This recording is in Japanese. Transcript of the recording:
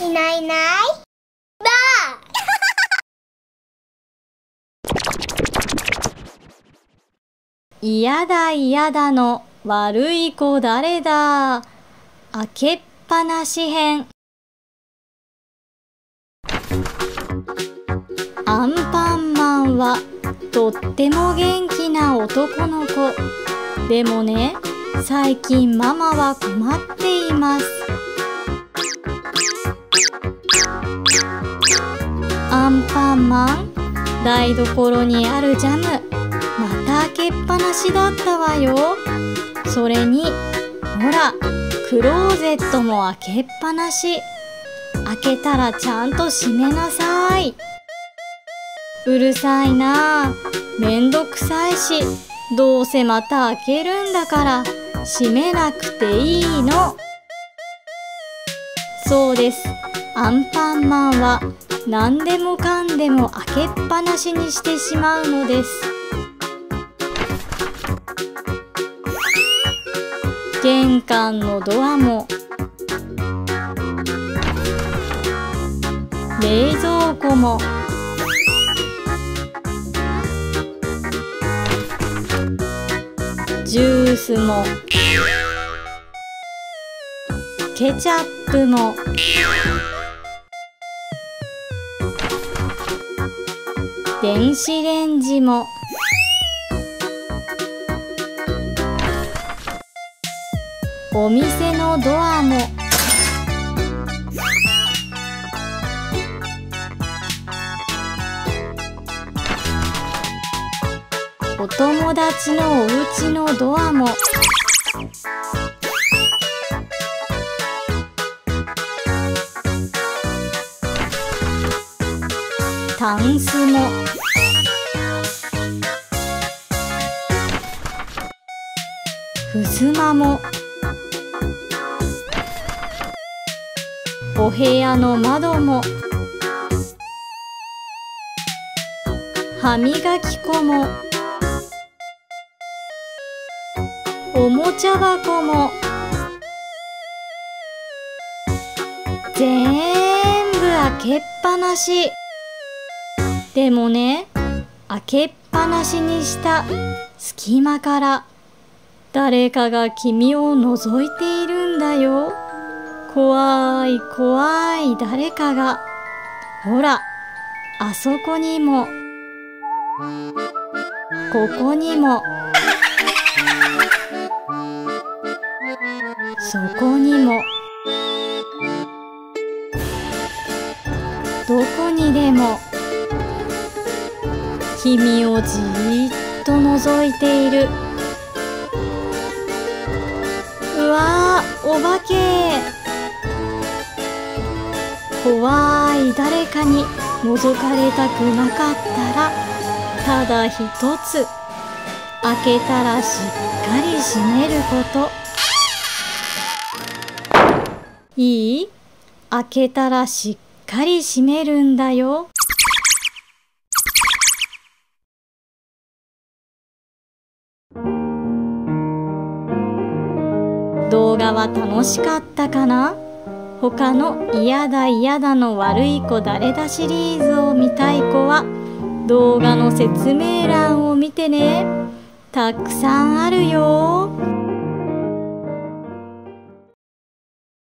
いないいない。ばあ。嫌だ嫌だの悪い子誰だ。開けっぱなし編。アンパンマンはとっても元気な男の子。でもね最近ママは困っています。ンパンマン台所にあるジャム。また開けっぱなしだったわよ。それにほらクローゼットも開けっぱなし。開けたらちゃんと閉めなさい。うるさいな。あめんどくさいし。どうせまた開けるんだから閉めなくていいの。そうです。アンパンマンは何でもかんでも開けっぱなしにしてしまうのです。玄関のドアも冷蔵庫もジュースもケチャップも電子レンジも。お店のドアも。お友達のお家のドアも。タンスも。ふすまも。お部屋の窓も。歯磨き粉も。おもちゃ箱も。全部開けっぱなし。でもね開けっぱなしにした隙間から誰かが君を覗いているんだよ。怖い怖い誰かが。ほらあそこにも。ここにも。そこにも。どこにでも。君をじーっと覗いている。わーお化け。怖い誰かに覗かれたくなかったらただ一つ。開けたらしっかり閉めること。いい？開けたらしっかり閉めるんだよ。動画は楽しかったかな？他の嫌だ嫌だの悪い子誰だシリーズを見たい子は？動画の説明欄を見てね。たくさんあるよ。